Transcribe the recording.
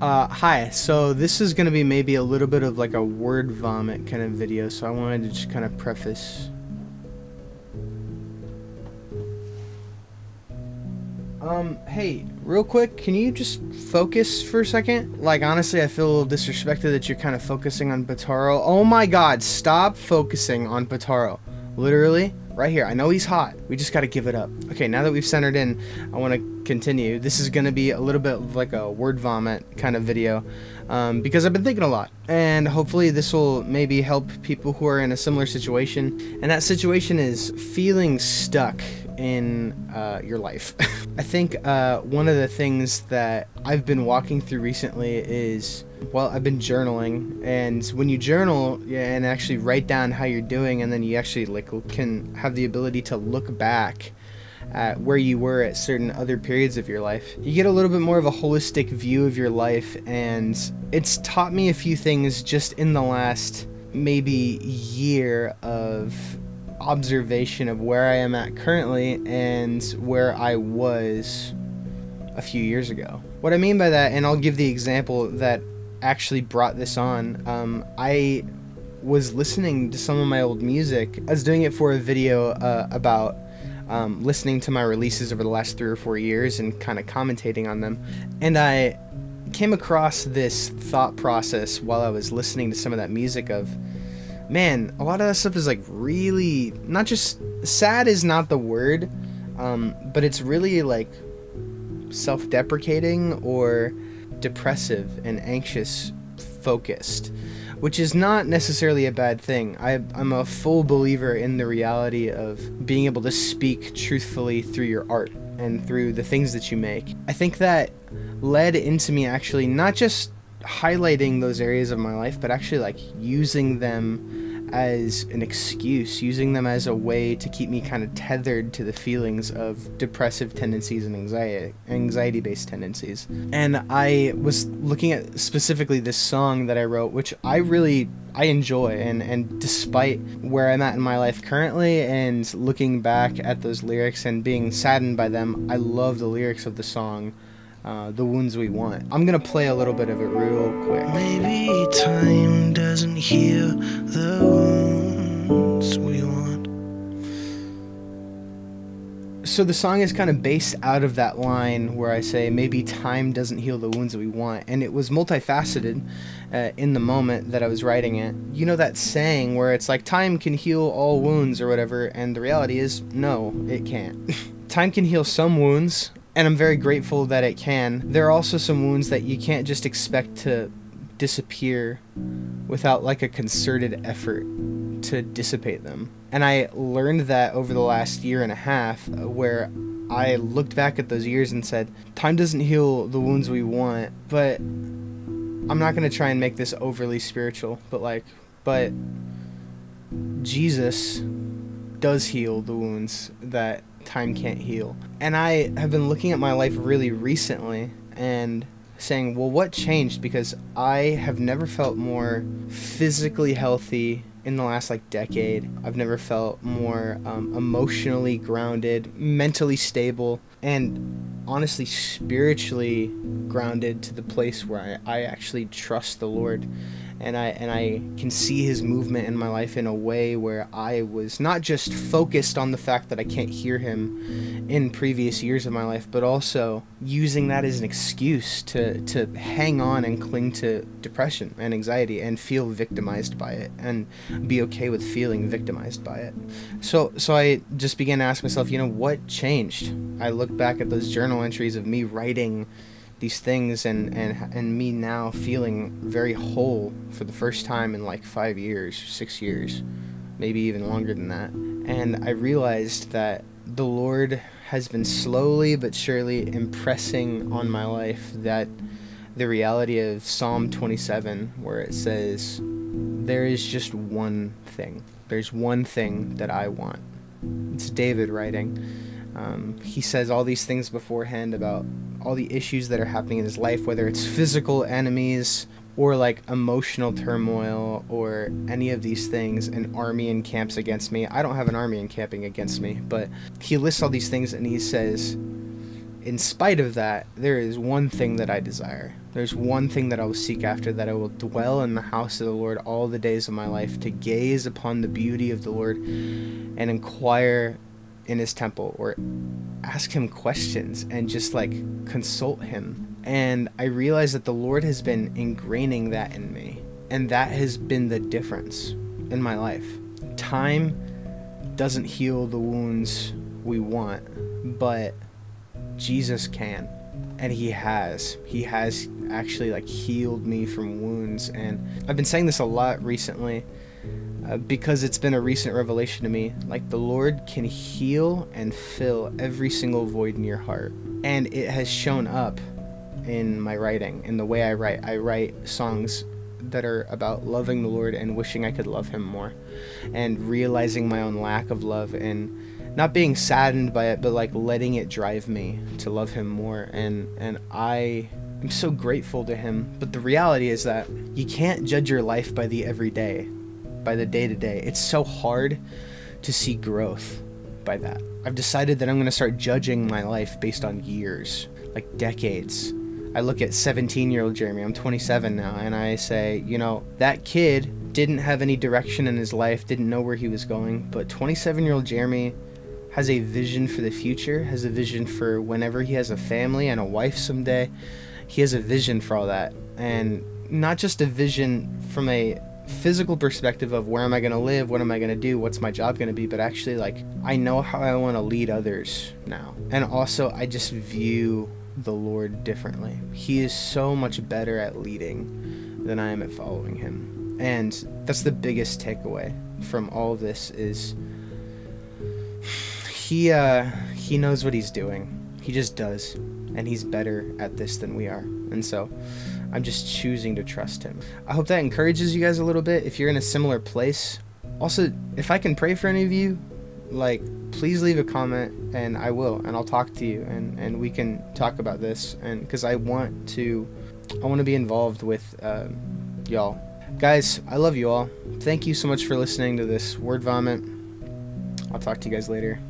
Uh, hi, so this is going to be maybe a little bit of like a word vomit kind of video, so I wanted to just kind of preface. Um, hey, real quick, can you just focus for a second? Like, honestly, I feel a little disrespected that you're kind of focusing on Bataro. Oh my god, stop focusing on Bataro. Literally, right here. I know he's hot. We just got to give it up. Okay, now that we've centered in, I want to continue. This is going to be a little bit like a word vomit kind of video um, because I've been thinking a lot. And hopefully this will maybe help people who are in a similar situation. And that situation is feeling stuck in uh, your life. I think uh, one of the things that I've been walking through recently is well, I've been journaling, and when you journal and actually write down how you're doing, and then you actually like can have the ability to look back at where you were at certain other periods of your life. You get a little bit more of a holistic view of your life, and it's taught me a few things just in the last maybe year of observation of where I am at currently and where I was a few years ago. What I mean by that, and I'll give the example that actually brought this on, um, I was listening to some of my old music. I was doing it for a video uh, about um, listening to my releases over the last three or four years and kind of commentating on them. And I came across this thought process while I was listening to some of that music of, man, a lot of that stuff is like really not just sad is not the word, um, but it's really like self deprecating or depressive and anxious focused, which is not necessarily a bad thing. I, am a full believer in the reality of being able to speak truthfully through your art and through the things that you make. I think that led into me actually not just highlighting those areas of my life, but actually like using them as an excuse, using them as a way to keep me kind of tethered to the feelings of depressive tendencies and anxiety anxiety based tendencies. And I was looking at specifically this song that I wrote, which I really I enjoy and and despite where I'm at in my life currently and looking back at those lyrics and being saddened by them, I love the lyrics of the song uh, the wounds we want. I'm gonna play a little bit of it real quick. Maybe time doesn't heal the So the song is kind of based out of that line where I say maybe time doesn't heal the wounds that we want, and it was multifaceted uh, in the moment that I was writing it. You know that saying where it's like time can heal all wounds or whatever, and the reality is no, it can't. time can heal some wounds, and I'm very grateful that it can. There are also some wounds that you can't just expect to disappear without like a concerted effort to dissipate them. And I learned that over the last year and a half uh, where I looked back at those years and said, time doesn't heal the wounds we want, but I'm not going to try and make this overly spiritual, but like, but Jesus does heal the wounds that time can't heal. And I have been looking at my life really recently and saying, well, what changed? Because I have never felt more physically healthy in the last like decade. I've never felt more um, emotionally grounded, mentally stable, and honestly spiritually grounded to the place where I, I actually trust the Lord and I and I can see his movement in my life in a way where I was not just focused on the fact that I can't hear him in previous years of my life, but also using that as an excuse to to hang on and cling to depression and anxiety and feel victimized by it and be okay with feeling victimized by it. So so I just began to ask myself, you know, what changed? I look back at those journal entries of me writing these things and and and me now feeling very whole for the first time in like 5 years, 6 years, maybe even longer than that. And I realized that the Lord has been slowly but surely impressing on my life that the reality of Psalm 27 where it says there is just one thing. There's one thing that I want. It's David writing. Um, he says all these things beforehand about all the issues that are happening in his life, whether it's physical enemies or like emotional turmoil or any of these things, an army encamps against me. I don't have an army encamping against me, but he lists all these things and he says, in spite of that, there is one thing that I desire. There's one thing that I will seek after that I will dwell in the house of the Lord all the days of my life to gaze upon the beauty of the Lord and inquire in his temple or ask him questions and just like consult him. And I realize that the Lord has been ingraining that in me. And that has been the difference in my life. Time doesn't heal the wounds we want, but Jesus can. And he has. He has actually like healed me from wounds and I've been saying this a lot recently uh, because it's been a recent revelation to me. Like the Lord can heal and fill every single void in your heart. And it has shown up in my writing, in the way I write. I write songs that are about loving the Lord and wishing I could love Him more, and realizing my own lack of love and not being saddened by it, but like letting it drive me to love Him more. And and I am so grateful to Him. But the reality is that you can't judge your life by the everyday, by the day to day. It's so hard to see growth by that. I've decided that I'm going to start judging my life based on years, like decades I look at 17 year old Jeremy, I'm 27 now, and I say, you know, that kid didn't have any direction in his life, didn't know where he was going, but 27 year old Jeremy has a vision for the future, has a vision for whenever he has a family and a wife someday. He has a vision for all that. And not just a vision from a physical perspective of where am I going to live, what am I going to do, what's my job going to be, but actually, like, I know how I want to lead others now. And also, I just view the Lord differently. He is so much better at leading than I am at following him. And that's the biggest takeaway from all this is he uh he knows what he's doing. He just does. And he's better at this than we are. And so I'm just choosing to trust him. I hope that encourages you guys a little bit if you're in a similar place. Also, if I can pray for any of you, like please leave a comment and I will and I'll talk to you and and we can talk about this and because I want to I want to be involved with uh, y'all guys I love you all thank you so much for listening to this word vomit I'll talk to you guys later